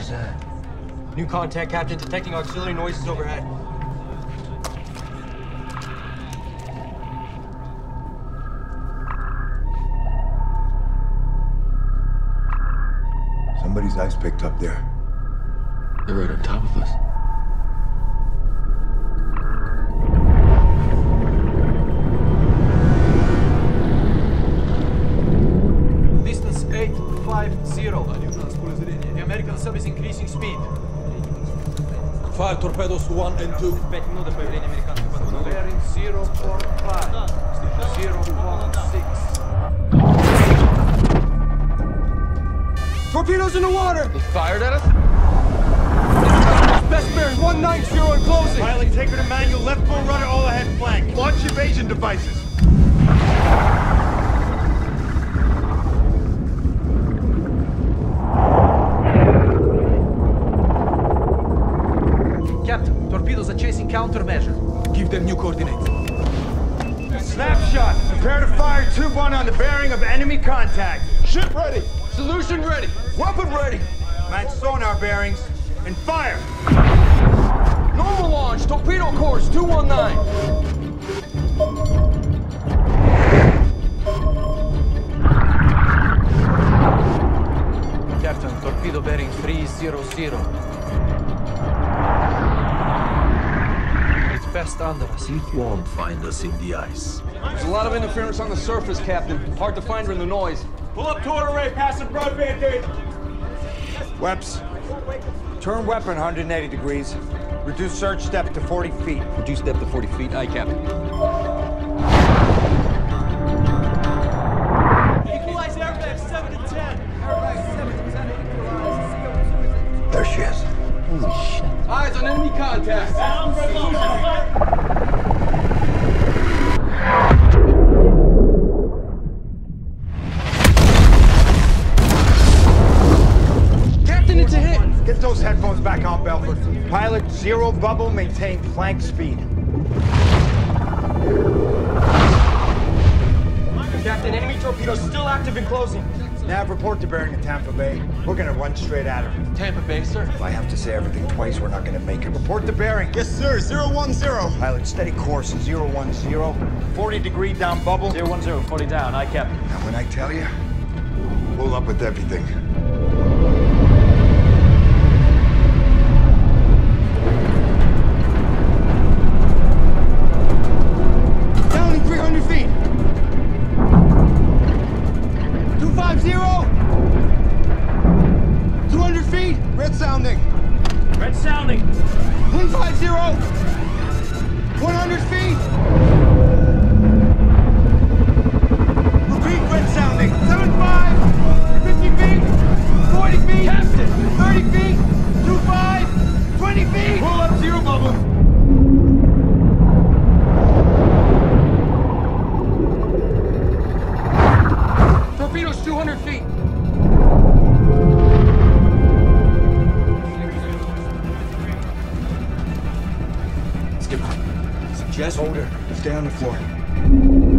was that? New contact, Captain. Detecting auxiliary noises overhead. Somebody's ice picked up there. They're right on top of us. The American sub is increasing speed. Fire torpedoes 1 and 2. Bearing 045. 046. Torpedoes in the water! They fired at us? Best bearing 190 and closing! Pilot, take her to manual, left full rudder, all ahead flank. Launch evasion devices. Countermeasure. Give them new coordinates. Snapshot. Prepare to fire 2-1 on the bearing of enemy contact. Ship ready! Solution ready! Weapon ready! Match sonar bearings and fire. Normal launch! Torpedo course 219! Captain, torpedo bearing 300. It's best under us. It won't find us in the ice. There's a lot of interference on the surface, Captain. Hard to find her in the noise. Pull up towed array, passive broadband data. Weps. Turn weapon 180 degrees. Reduce search depth to 40 feet. Reduce depth to 40 feet. Aye, Captain. On enemy contact! Captain, it's a hit! Get those headphones back on, Belford. Pilot, zero bubble, maintain flank speed. Captain, enemy torpedoes still active and closing. Nav report to bearing in Tampa Bay. We're gonna run straight at her. Tampa Bay, sir. If Aye have to say everything twice, we're not gonna make it. Report to bearing. Yes, sir. 010. Pilot, steady course 010. 40 degree down bubble. 010, 40 down. I Captain. And when I tell you, pull up with everything. Red sounding. 150. 100 feet. Repeat, red sounding. 75. 50 feet. 40 feet. Captain. 30 feet. 25. 20 feet. Pull up zero bubble. Torpedoes 200 feet. Suggest Hold her. Stay on the floor.